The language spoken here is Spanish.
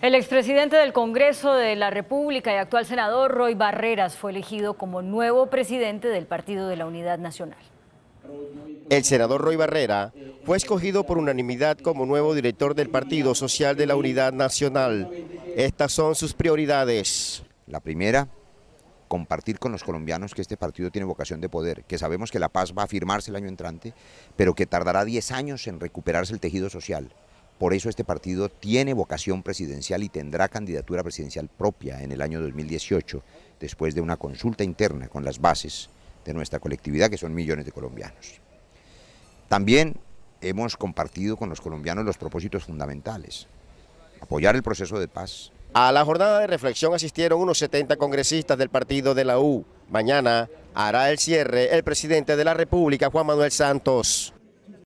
El expresidente del Congreso de la República y actual senador Roy Barreras fue elegido como nuevo presidente del Partido de la Unidad Nacional. El senador Roy Barrera fue escogido por unanimidad como nuevo director del Partido Social de la Unidad Nacional. Estas son sus prioridades. La primera, compartir con los colombianos que este partido tiene vocación de poder, que sabemos que la paz va a firmarse el año entrante, pero que tardará 10 años en recuperarse el tejido social. Por eso este partido tiene vocación presidencial y tendrá candidatura presidencial propia en el año 2018, después de una consulta interna con las bases de nuestra colectividad, que son millones de colombianos. También hemos compartido con los colombianos los propósitos fundamentales, apoyar el proceso de paz. A la jornada de reflexión asistieron unos 70 congresistas del partido de la U. Mañana hará el cierre el presidente de la República, Juan Manuel Santos.